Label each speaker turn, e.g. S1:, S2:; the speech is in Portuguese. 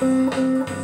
S1: Música